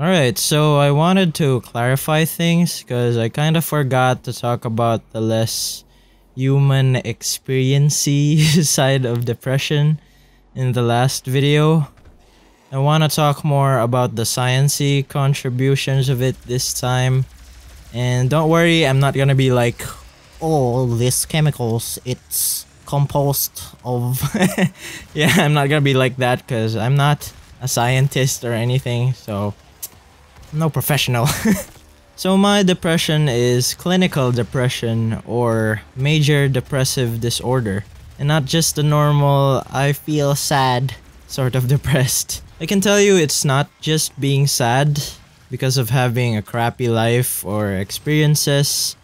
Alright, so I wanted to clarify things because I kind of forgot to talk about the less human experiency side of depression in the last video. I want to talk more about the sciency contributions of it this time. And don't worry, I'm not gonna be like, oh, all these chemicals, it's composed of. yeah, I'm not gonna be like that because I'm not a scientist or anything, so no professional. so my depression is clinical depression or major depressive disorder. And not just the normal, I feel sad sort of depressed. I can tell you it's not just being sad because of having a crappy life or experiences,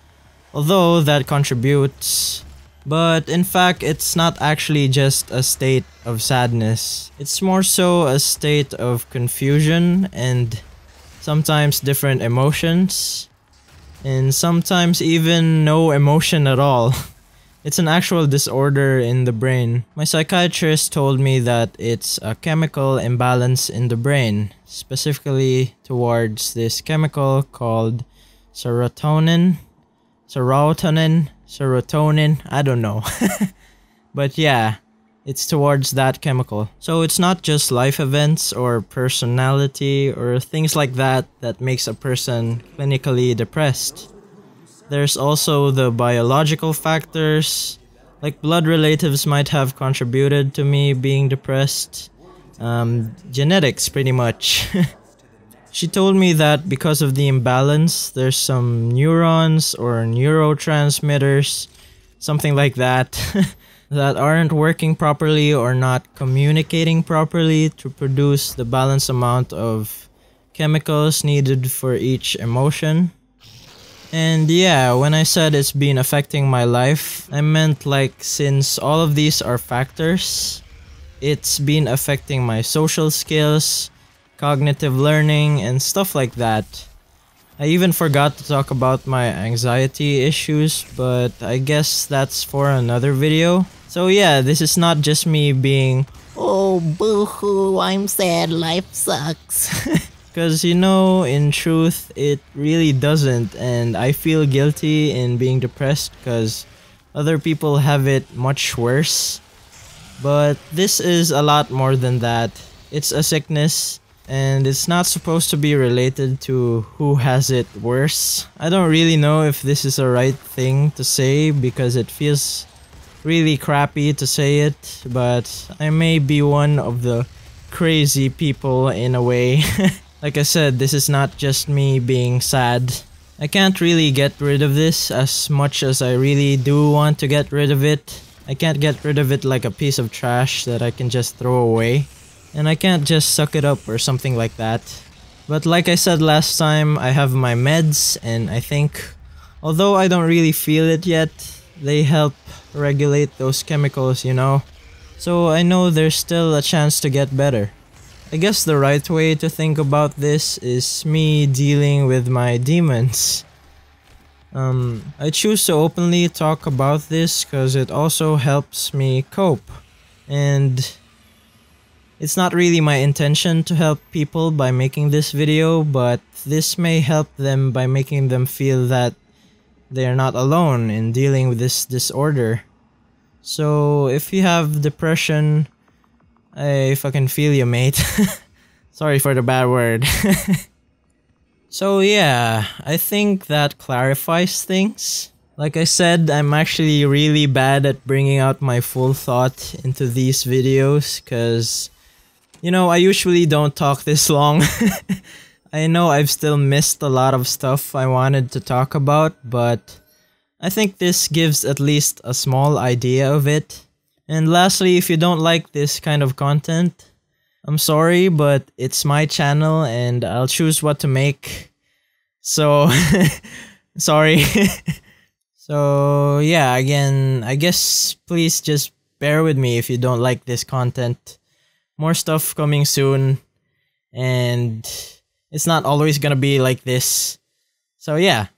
although that contributes. But in fact, it's not actually just a state of sadness. It's more so a state of confusion and sometimes different emotions, and sometimes even no emotion at all. It's an actual disorder in the brain. My psychiatrist told me that it's a chemical imbalance in the brain, specifically towards this chemical called serotonin. Serotonin? Serotonin? I don't know. but yeah, it's towards that chemical. So it's not just life events or personality or things like that that makes a person clinically depressed. There's also the biological factors, like blood relatives might have contributed to me being depressed. Um, genetics, pretty much. she told me that because of the imbalance, there's some neurons or neurotransmitters, something like that. that aren't working properly or not communicating properly to produce the balanced amount of chemicals needed for each emotion. And yeah, when I said it's been affecting my life, I meant like since all of these are factors, it's been affecting my social skills, cognitive learning, and stuff like that. I even forgot to talk about my anxiety issues, but I guess that's for another video. So yeah, this is not just me being, oh boo-hoo, I'm sad, life sucks. Because you know, in truth, it really doesn't, and I feel guilty in being depressed because other people have it much worse. But this is a lot more than that. It's a sickness, and it's not supposed to be related to who has it worse. I don't really know if this is the right thing to say because it feels really crappy to say it, but I may be one of the crazy people in a way. like I said, this is not just me being sad. I can't really get rid of this as much as I really do want to get rid of it. I can't get rid of it like a piece of trash that I can just throw away. And I can't just suck it up or something like that. But like I said last time, I have my meds and I think, although I don't really feel it yet, they help regulate those chemicals, you know? So I know there's still a chance to get better. I guess the right way to think about this is me dealing with my demons. Um, I choose to openly talk about this because it also helps me cope. And it's not really my intention to help people by making this video, but this may help them by making them feel that they are not alone in dealing with this disorder. So if you have depression, I fucking feel you, mate. Sorry for the bad word. so yeah, I think that clarifies things. Like I said, I'm actually really bad at bringing out my full thought into these videos because, you know, I usually don't talk this long. I know I've still missed a lot of stuff I wanted to talk about, but I think this gives at least a small idea of it. And lastly, if you don't like this kind of content, I'm sorry, but it's my channel and I'll choose what to make. So, sorry. so, yeah, again, I guess please just bear with me if you don't like this content. More stuff coming soon. And it's not always gonna be like this. So yeah,